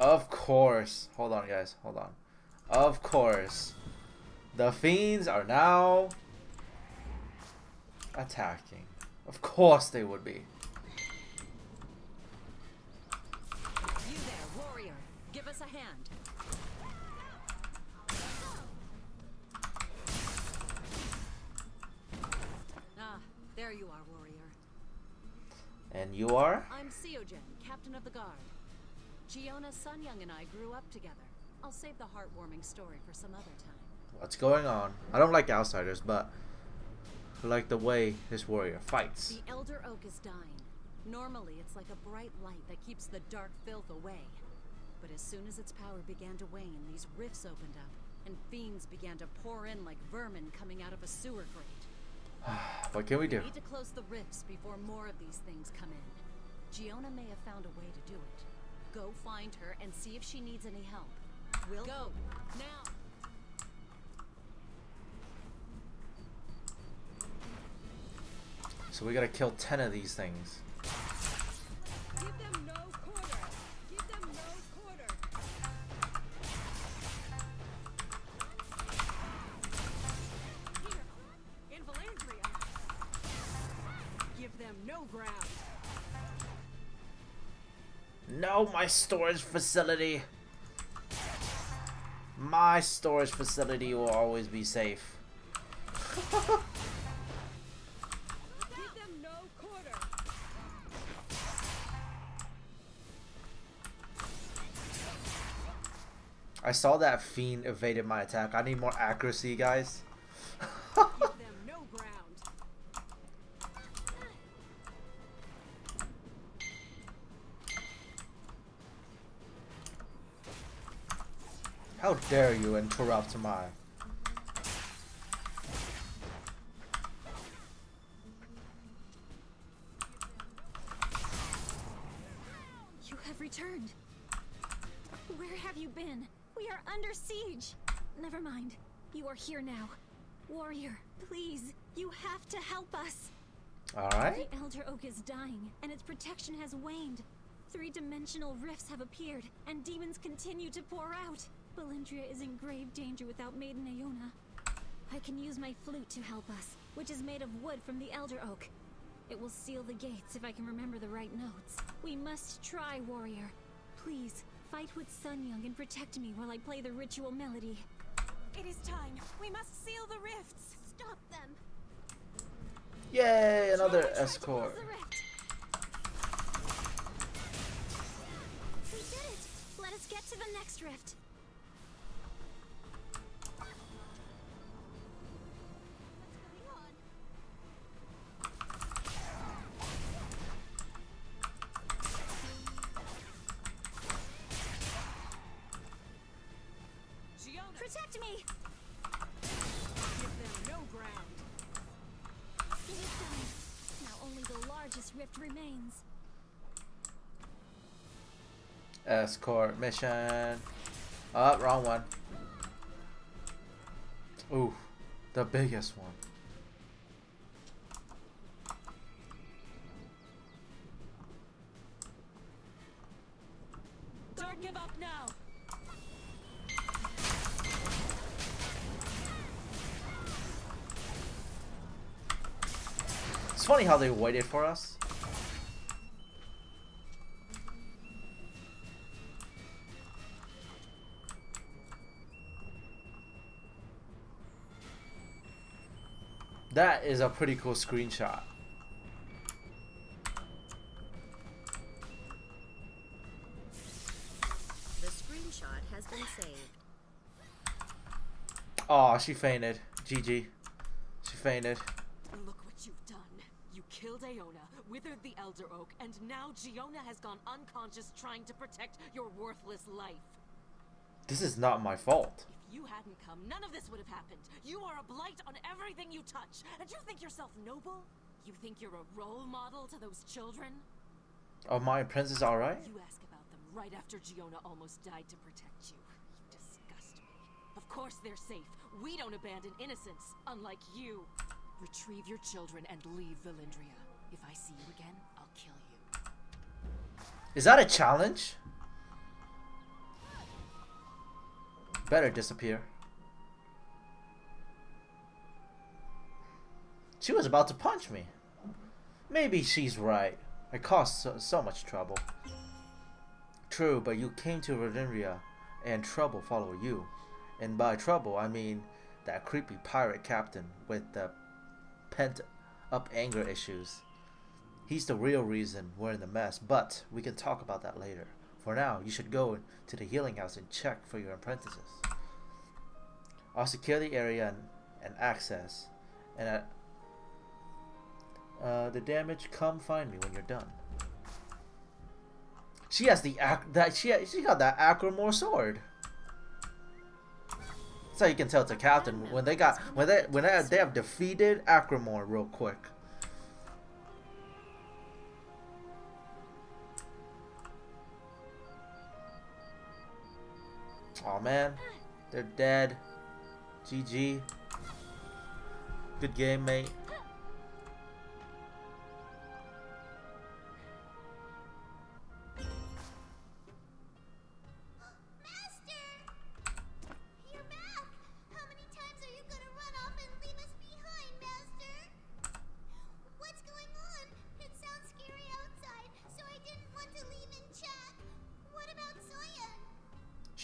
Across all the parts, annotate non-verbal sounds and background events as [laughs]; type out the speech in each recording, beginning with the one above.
Of course. Hold on, guys. Hold on. Of course. The fiends are now attacking. Of course they would be. You there, warrior. Give us a hand. Ah, there you are, warrior. And you are? I'm Seojin, captain of the guard. Giona Sunyoung and I grew up together. I'll save the heartwarming story for some other time. What's going on? I don't like outsiders, but I like the way this warrior fights. The Elder Oak is dying. Normally, it's like a bright light that keeps the dark filth away. But as soon as its power began to wane, these rifts opened up, and fiends began to pour in like vermin coming out of a sewer grate. [sighs] what can we do? We need to close the rifts before more of these things come in. Giona may have found a way to do it. Go find her and see if she needs any help. We'll go now. So we gotta kill 10 of these things. My storage facility. My storage facility will always be safe. I saw that fiend evaded my attack. I need more accuracy, guys. [laughs] How dare you interrupt my... You have returned. Where have you been? We are under siege. Never mind. You are here now. Warrior, please, you have to help us. Alright. The Elder Oak is dying, and its protection has waned. Three-dimensional rifts have appeared, and demons continue to pour out. Valindria is in grave danger without Maiden Aona. I can use my flute to help us, which is made of wood from the Elder Oak. It will seal the gates if I can remember the right notes. We must try, warrior. Please, fight with Sun Young and protect me while I play the ritual melody. It is time. We must seal the rifts. Stop them! Yay, another escort. close. We did it! Let us get to the next rift. Escort mission. Oh, wrong one. Ooh, the biggest one. Don't give up now. It's funny how they waited for us. That is a pretty cool screenshot. The screenshot has been saved. Oh, she fainted. GG. She fainted. Look what you've done. You killed Aona, withered the Elder Oak, and now Giona has gone unconscious trying to protect your worthless life. This is not my fault. You hadn't come, none of this would have happened. You are a blight on everything you touch. And you think yourself noble? You think you're a role model to those children? Oh, my princess alright? You ask about them right after Giona almost died to protect you. You disgust me. Of course they're safe. We don't abandon innocence, unlike you. Retrieve your children and leave Valindria. If I see you again, I'll kill you. Is that a challenge? Better disappear. She was about to punch me. Maybe she's right. I caused so, so much trouble. True, but you came to Valyria, and trouble followed you. And by trouble, I mean that creepy pirate captain with the pent up anger issues. He's the real reason we're in the mess, but we can talk about that later. For now, you should go to the healing house and check for your apprentices. I'll secure the area and, and access, and at uh, the damage, come find me when you're done. She has the that she she got that Acromore sword. So you can tell it's a captain when they got when they when they, they have defeated Acromore real quick. Oh man, they're dead. GG. Good game, mate.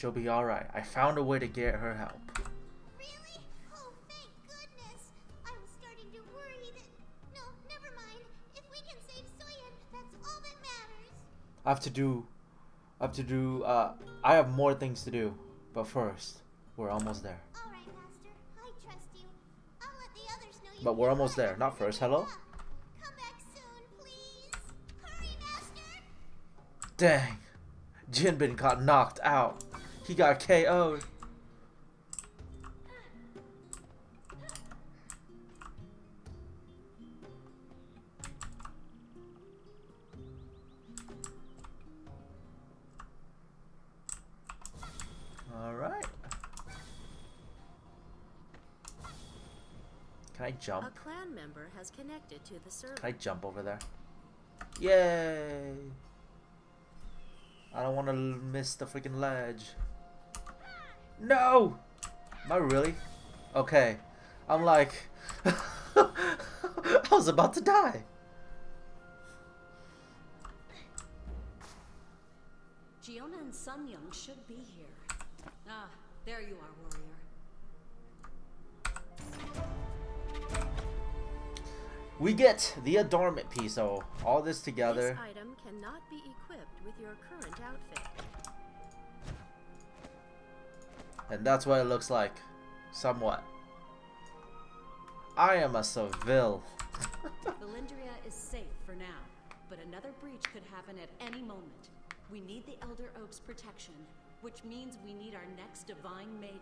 She'll be alright. I found a way to get her help. Really? Oh, thank goodness. I was starting to worry that... No, never mind. If we can save that's all that matters. I have to do... I have to do... Uh, I have more things to do. But first, we're almost there. Alright, Master. I trust you. I'll let the others know you But we're almost there. Not first. Hello? Come back soon, please. Hurry, Master. Dang. Jinbin got knocked out. He got KO'd. Alright. Can I jump? A clan member has connected to the server. Can I jump over there? Yay! I don't want to miss the freaking ledge. No! Am I really? Okay. I'm like... [laughs] I was about to die. Giona and Sun Young should be here. Ah, there you are, warrior. We get the adornment piece, so all this together. This item cannot be equipped with your current outfit. And that's what it looks like. Somewhat. I am a Seville. [laughs] Valindria is safe for now, but another breach could happen at any moment. We need the Elder Oak's protection, which means we need our next Divine Maiden.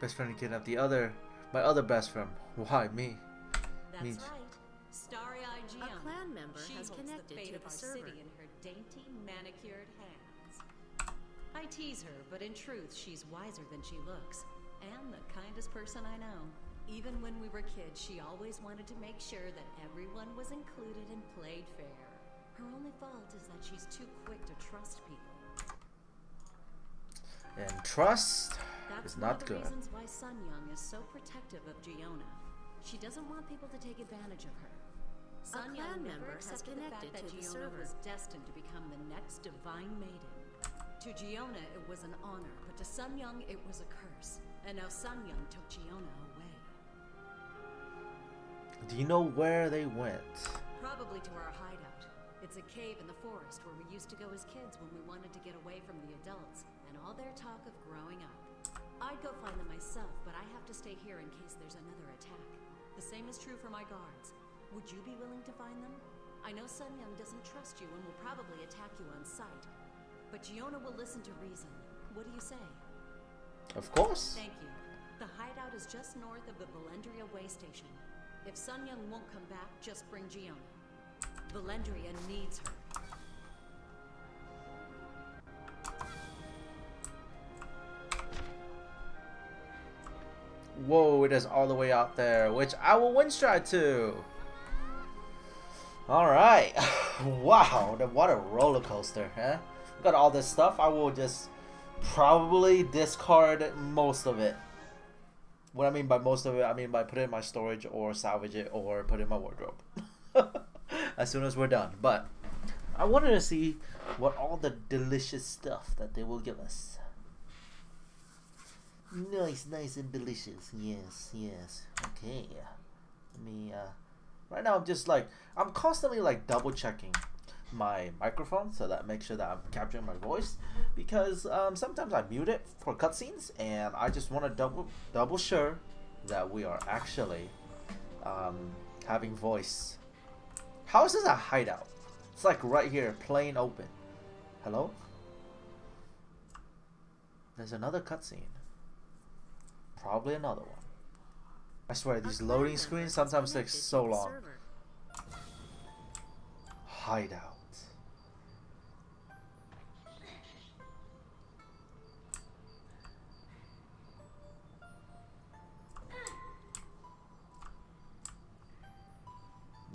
best friend kidnapped the other, my other best friend. Why me? That's Means- right. Starry-eyed A clan member she has connected the fate to of the our server. City in her dainty, manicured hands. I tease her, but in truth, she's wiser than she looks, and the kindest person I know. Even when we were kids, she always wanted to make sure that everyone was included and played fair. Her only fault is that she's too quick to trust people. And trust That's is one of the good. reasons why Sun Young is so protective of Giona. She doesn't want people to take advantage of her. Sun clan Young member has accepted the fact connected that to the Giona server. was destined to become the next Divine Maiden. To Giona, it was an honor, but to Sun Young, it was a curse. And now Sun Young took Giona away. Do you know where they went? Probably to our hideout. It's a cave in the forest where we used to go as kids when we wanted to get away from the adults and all their talk of growing up. I'd go find them myself, but I have to stay here in case there's another attack. The same is true for my guards. Would you be willing to find them? I know Sun Young doesn't trust you and will probably attack you on sight. But Giona will listen to reason. What do you say? Of course. Thank you. The hideout is just north of the Valindria way station. If Sun Young won't come back, just bring Giona. Valindria needs her. Whoa, it is all the way out there, which I will win stride to. Alright. [laughs] wow, what a roller coaster, huh? Got all this stuff. I will just probably discard most of it. What I mean by most of it, I mean by put it in my storage or salvage it or put it in my wardrobe. [laughs] as soon as we're done. But I wanted to see what all the delicious stuff that they will give us. Nice, nice and delicious. Yes, yes. Okay. Let me uh right now I'm just like I'm constantly like double checking my microphone so that make sure that I'm capturing my voice because um, sometimes I mute it for cutscenes and I just want to double double sure that we are actually um, having voice. How is this a hideout? It's like right here, plain open. Hello? There's another cutscene. Probably another one. I swear, these loading screens sometimes take so long. Hideout.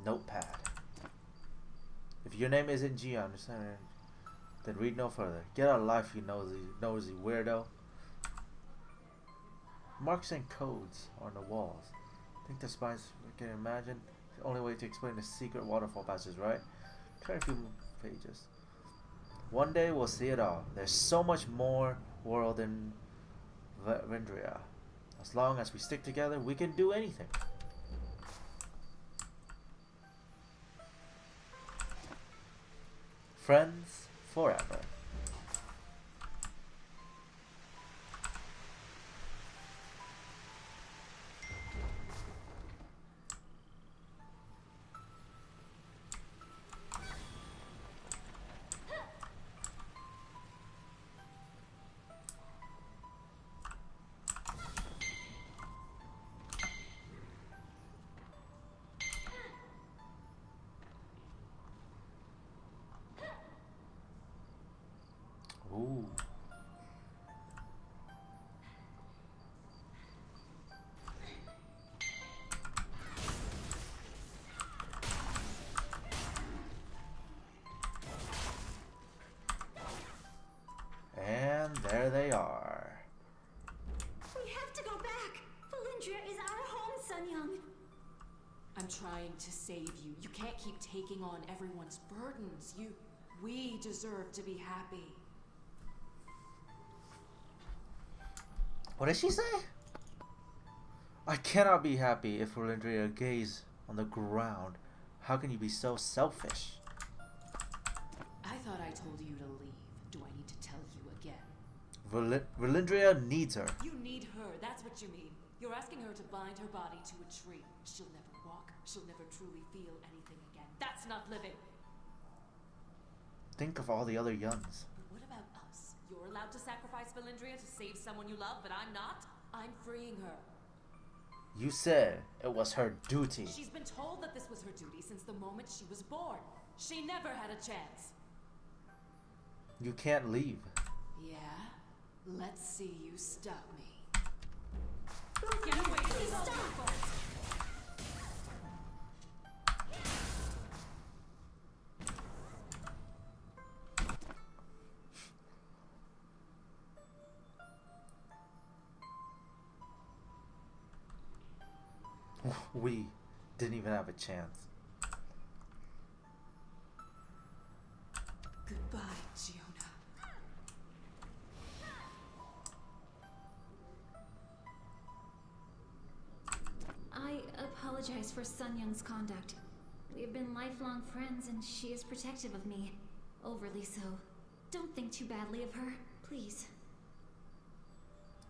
Notepad. If your name isn't G, I understand. Then read no further. Get out of life, you nosy, nosy weirdo. Marks and codes on the walls. I think the spies can imagine? The only way to explain the secret waterfall passage, right? Turn a few pages. One day we'll see it all. There's so much more world in Vendria. As long as we stick together, we can do anything. Friends forever. They are. We have to go back! Valindria is our home, Sun Young! I'm trying to save you. You can't keep taking on everyone's burdens. You. We deserve to be happy. What did she say? I cannot be happy if Rolindria gaze on the ground. How can you be so selfish? I thought I told you to Rolindria needs her. You need her, that's what you mean. You're asking her to bind her body to a tree. She'll never walk. She'll never truly feel anything again. That's not living. Think of all the other Yuns. But what about us? You're allowed to sacrifice Valindria to save someone you love, but I'm not? I'm freeing her. You said it was her duty. She's been told that this was her duty since the moment she was born. She never had a chance. You can't leave. Yeah? Let's see you stop me. Get away from! Stop! We didn't even have a chance. Sun Young's conduct. We have been lifelong friends and she is protective of me. Overly so. Don't think too badly of her, please.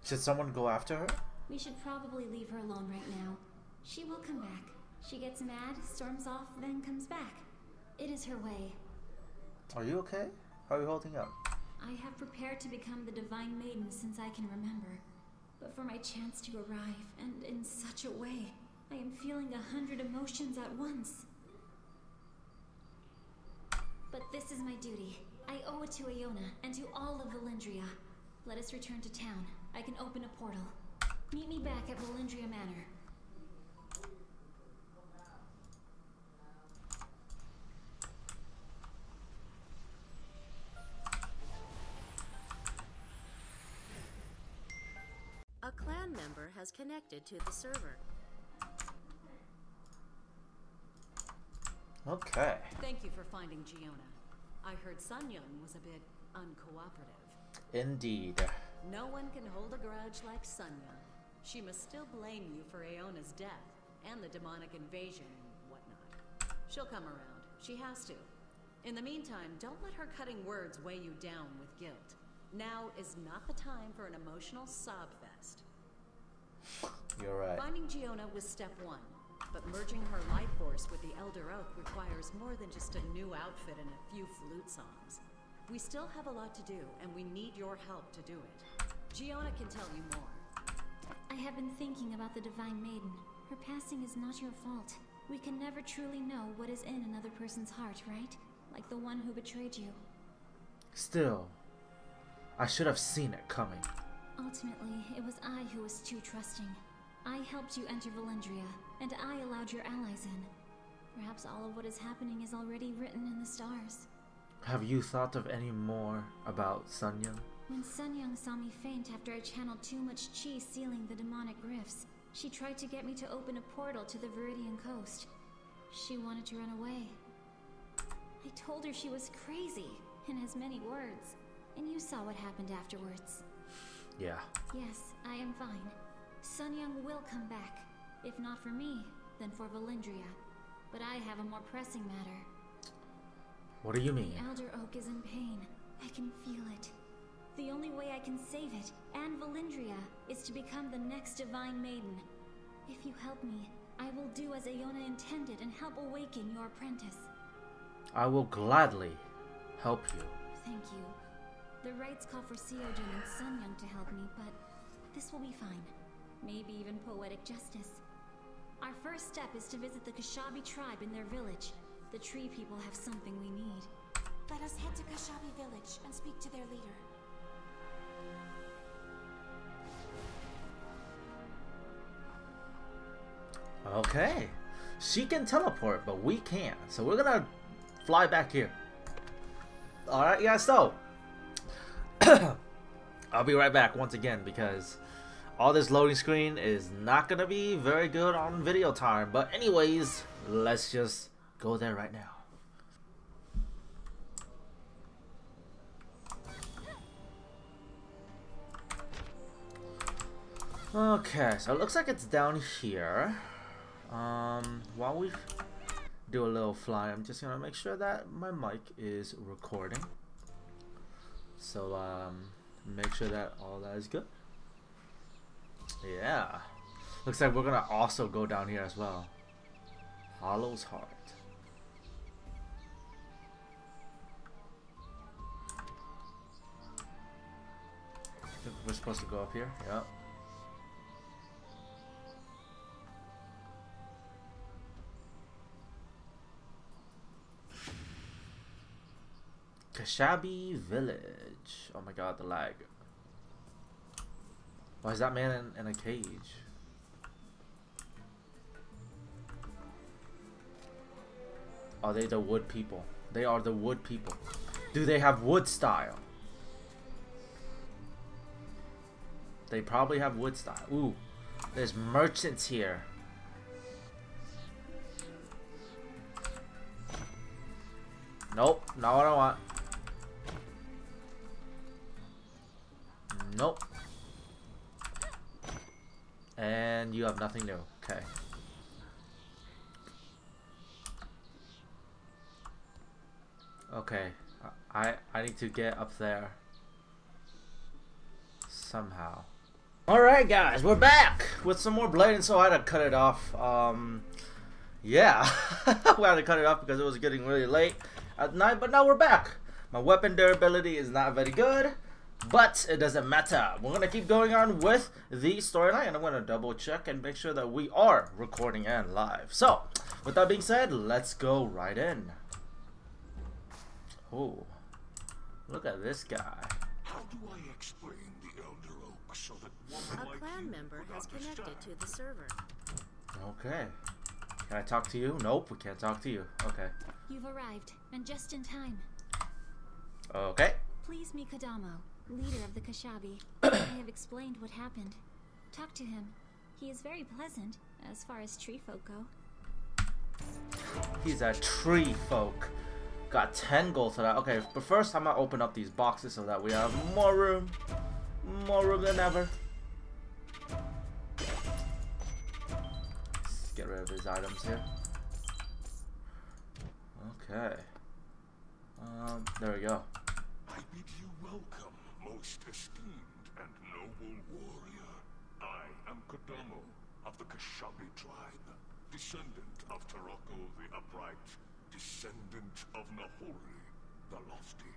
Should someone go after her? We should probably leave her alone right now. She will come back. She gets mad, storms off, then comes back. It is her way. Are you okay? How are you holding up? I have prepared to become the Divine Maiden since I can remember. But for my chance to arrive, and in such a way, I am feeling a hundred emotions at once. But this is my duty. I owe it to Iona and to all of Valindria. Let us return to town. I can open a portal. Meet me back at Valindria Manor. A clan member has connected to the server. Okay. Thank you for finding Giona. I heard Sun Young was a bit uncooperative. Indeed. No one can hold a grudge like Sun Young. She must still blame you for Aona's death and the demonic invasion and whatnot. She'll come around. She has to. In the meantime, don't let her cutting words weigh you down with guilt. Now is not the time for an emotional sob fest. You're right. Finding Giona was step one, but merging her life force with the Elder Oak requires more than just a new outfit and a few flute songs. We still have a lot to do, and we need your help to do it. Giona can tell you more. I have been thinking about the Divine Maiden. Her passing is not your fault. We can never truly know what is in another person's heart, right? Like the one who betrayed you. Still, I should have seen it coming. Ultimately, it was I who was too trusting. I helped you enter Valindria, and I allowed your allies in. Perhaps all of what is happening is already written in the stars. Have you thought of any more about Sun Young? When Sun Young saw me faint after I channeled too much chi sealing the demonic rifts, she tried to get me to open a portal to the Viridian coast. She wanted to run away. I told her she was crazy, in as many words, and you saw what happened afterwards. Yeah. Yes, I am fine. Sun Young will come back. If not for me, then for Valindria. But I have a more pressing matter. What do you mean? The Elder Oak is in pain. I can feel it. The only way I can save it, and Valindria, is to become the next Divine Maiden. If you help me, I will do as Aona intended and help awaken your apprentice. I will gladly help you. Thank you. The rites call for Seojin and Sunyoung to help me, but this will be fine. Maybe even poetic justice. Our first step is to visit the Kashabi tribe in their village. The tree people have something we need. Let us head to Kashabi village and speak to their leader. Okay. She can teleport, but we can't. So we're gonna fly back here. Alright, guys, so [clears throat] I'll be right back once again because all this loading screen is not gonna be very good on video time. But anyways, let's just go there right now. Okay, so it looks like it's down here. Um, while we do a little fly, I'm just gonna make sure that my mic is recording. So, um, make sure that all that is good. Yeah. Looks like we're gonna also go down here as well. Hollow's Heart. I think we're supposed to go up here. Yep. Kashabi Village. Oh my god, the lag. Why is that man in, in a cage? Are they the wood people? They are the wood people. Do they have wood style? They probably have wood style. Ooh, there's merchants here. Nope, not what I want. Have nothing new. Okay. Okay. I I need to get up there. Somehow. Alright guys, we're back with some more blading. so I had to cut it off. Um yeah. [laughs] we had to cut it off because it was getting really late at night, but now we're back. My weapon durability is not very good. But it doesn't matter. We're going to keep going on with the storyline. And I'm going to double check and make sure that we are recording and live. So, with that being said, let's go right in. Oh, look at this guy. How do I explain the Elder Oak so that one A like clan you member would has connected to the server. Okay. Can I talk to you? Nope, we can't talk to you. Okay. You've arrived, and just in time. Okay. Please meet Kadamo, leader of the Kashabi. I have explained what happened. talk to him. He is very pleasant, as far as tree folk go. He's a tree folk. Got 10 gold to that. Okay, but first I'm gonna open up these boxes so that we have more room. More room than ever. Let's get rid of these items here. Okay. Um, there we go. I bid you welcome, most esteemed and noble warrior. I am Kodamo of the Kashabi tribe, descendant of Taroko the Upright, descendant of Nahori the Lofty.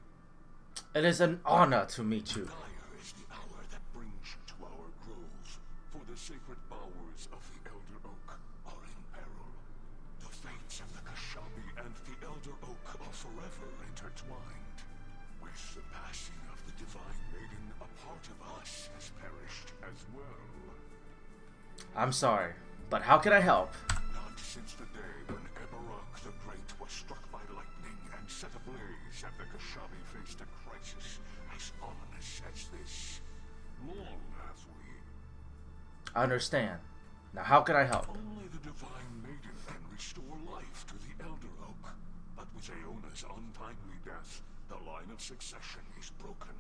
It is an honor to meet you. Dire is the hour that brings you to our grove, for the sacred bowers of the Elder Oak are in peril. The fates of the Kashabi and the Elder Oak are forever intertwined. With the passing of the Divine Maiden, a part of us has perished as well. I'm sorry, but how can I help? Not since the day when Eberrock the Great was struck by lightning and set ablaze and the Kashabi faced a crisis as ominous as this. Long have we. I understand. Now how can I help? Only the Divine Maiden can restore life to the Elder Oak. But with Aona's untimely death, the line of succession is broken.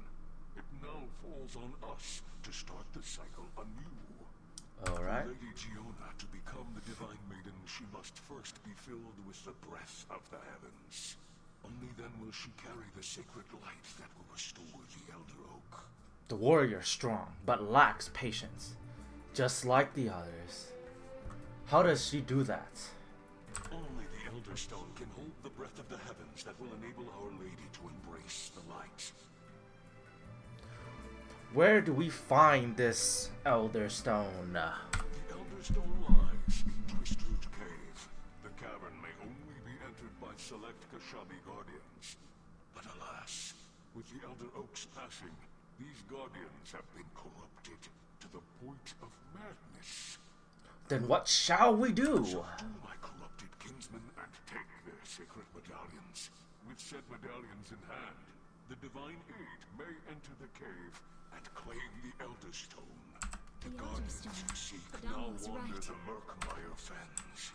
It now falls on us to start the cycle anew. Alright. For Lady Giona to become the Divine Maiden, she must first be filled with the breath of the heavens. Only then will she carry the sacred light that will restore the Elder Oak. The warrior is strong, but lacks patience. Just like the others. How does she do that? Only Elder Stone can hold the breath of the heavens that will enable Our Lady to embrace the light. Where do we find this Elder Stone? The Elder Stone lies in Twistroot Cave. The cavern may only be entered by select Kashabi guardians. But alas, with the Elder Oak's passing, these guardians have been corrupted to the point of madness. Then what shall we do? Kinsmen and take their sacred medallions. With said medallions in hand, the divine aid may enter the cave and claim the Elder Stone. The, The who seek now wander right. the Murkmire fens.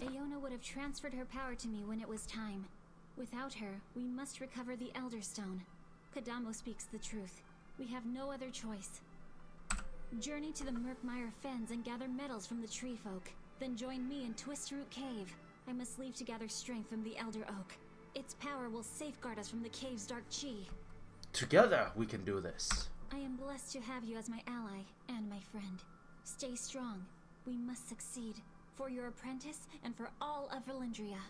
Aona would have transferred her power to me when it was time. Without her, we must recover the Elder Stone. Kadamo speaks the truth. We have no other choice. Journey to the Murkmire Fens and gather metals from the tree folk. Then join me in Twistroot Cave. I must leave to gather strength from the Elder Oak. Its power will safeguard us from the cave's dark chi. Together we can do this. I am blessed to have you as my ally and my friend. Stay strong. We must succeed. For your apprentice and for all of Valindria.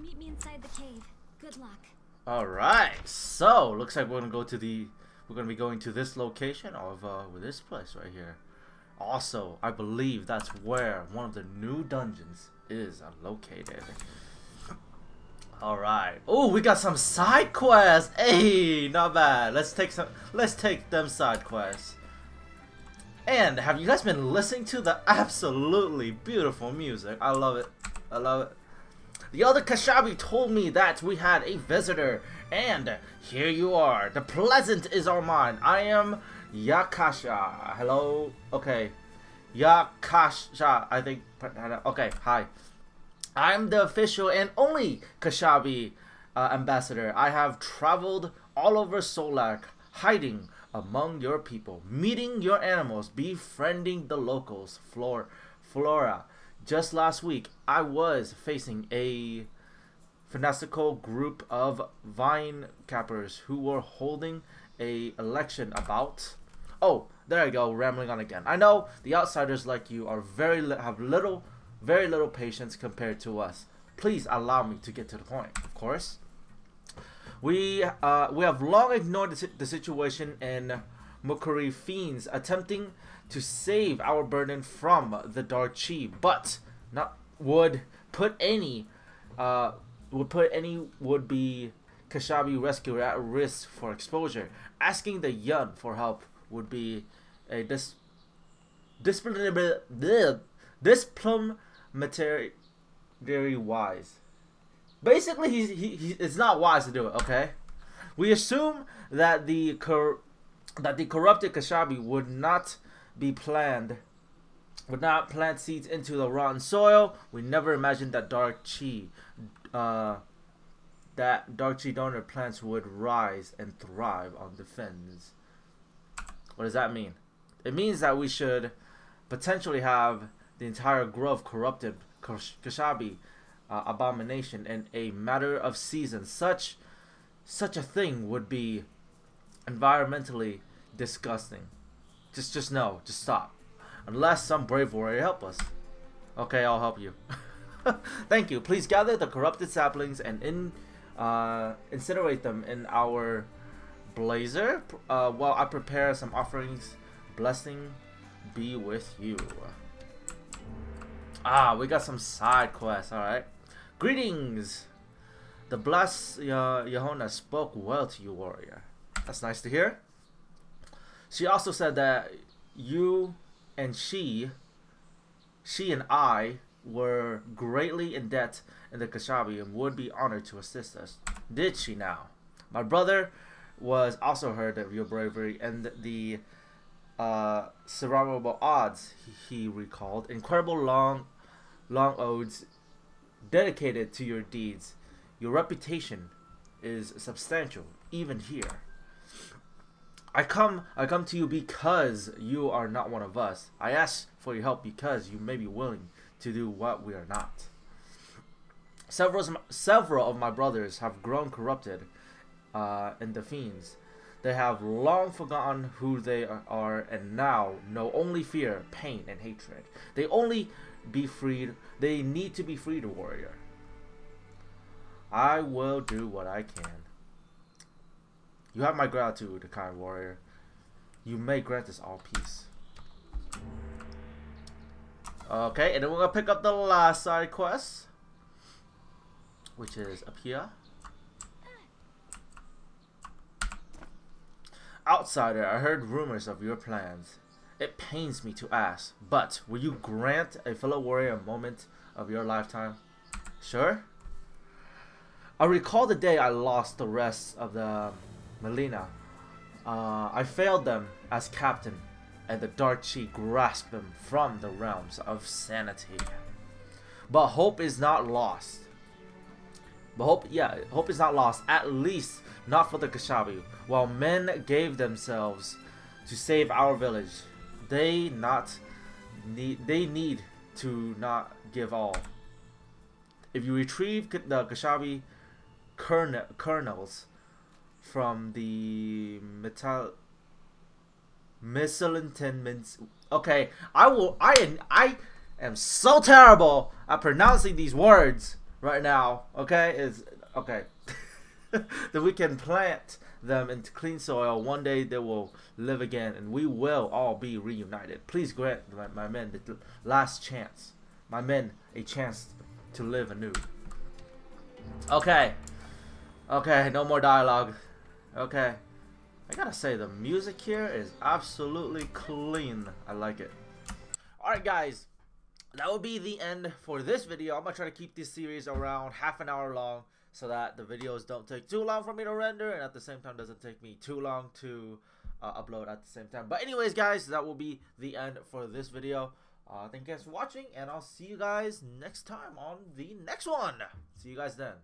Meet me inside the cave. Good luck. Alright, so looks like we're gonna go to the we're gonna be going to this location of uh with this place right here. Also, I believe that's where one of the new dungeons is located. Alright. Oh, we got some side quests. Hey, not bad. Let's take some let's take them side quests. And have you guys been listening to the absolutely beautiful music? I love it. I love it. The other Kashabi told me that we had a visitor, and here you are. The pleasant is our mind. I am Yakasha. Hello? Okay. Yakasha, I think. Okay, hi. I'm the official and only Kashabi uh, ambassador. I have traveled all over Solak, hiding among your people, meeting your animals, befriending the locals, flora, flora. Just last week, I was facing a fanatical group of vine cappers who were holding a election about. Oh, there I go, rambling on again. I know the outsiders like you are very li- have little, very little patience compared to us. Please allow me to get to the point. Of course, we uh, we have long ignored the, si- the situation in Mukuri fiends attempting to save our burden from the dark chi, but not would put any uh, would put any would be Kashabi rescuer at risk for exposure. Asking the Yun for help would be a dis disciplinary disciplinary wise. Basically, he's, he, he it's not wise to do it. Okay, we assume that the cor- that the corrupted Kashabi would not be planned would not plant seeds into the rotten soil. We never imagined that dark chi, uh, that dark chi donor plants would rise and thrive on the fins. What does that mean? It means that we should potentially have the entire grove corrupted Kashabi uh, abomination in a matter of seasons. Such such a thing would be environmentally disgusting. Just just no, just stop. Unless some brave warrior help us. Okay, I'll help you. [laughs] Thank you. Please gather the corrupted saplings and in uh, incinerate them in our blazer uh, while I prepare some offerings. Blessing be with you. Ah, we got some side quests, alright. Greetings! The blessed uh, Yahona spoke well to you, warrior. That's nice to hear. She also said that you and she, she and I, were greatly in debt in the Kashabi and would be honored to assist us. Did she now? My brother was also heard of your bravery and the uh, survivable odds, he, he recalled. Incredible long, long odes dedicated to your deeds. Your reputation is substantial, even here. I come I come to you because you are not one of us. I ask for your help because you may be willing to do what we are not. Several several of my brothers have grown corrupted uh, in the fiends. They have long forgotten who they are and now know only fear, pain, and hatred. They only be freed. They need to be freed, warrior. I will do what I can. You have my gratitude, kind warrior. You may grant us all peace. Okay, and then we're gonna pick up the last side quest, which is up here. Outsider, I heard rumors of your plans. It pains me to ask, but will you grant a fellow warrior a moment of your lifetime? Sure? I recall the day I lost the rest of the Melina. Uh, I failed them as captain, and the Dark Chi grasped them from the realms of sanity. But hope is not lost. But hope, yeah, hope is not lost. At least not for the Kashabi. While men gave themselves to save our village, they not need. They need to not give all. If you retrieve the Kashabi kernels from the metal miscellaneous. Okay, I will. I am. I am so terrible at pronouncing these words right now. Okay, is okay. [laughs] that we can plant them into clean soil. One day they will live again, and we will all be reunited. Please grant my, my men the last chance. My men a chance to live anew. Okay. Okay, no more dialogue. Okay. I gotta say, the music here is absolutely clean. I like it. Alright guys, that will be the end for this video. I'm gonna try to keep this series around half an hour long so that the videos don't take too long for me to render and at the same time doesn't take me too long to uh, upload at the same time. But anyways guys, that will be the end for this video. Uh, thank you guys for watching and I'll see you guys next time on the next one. See you guys then.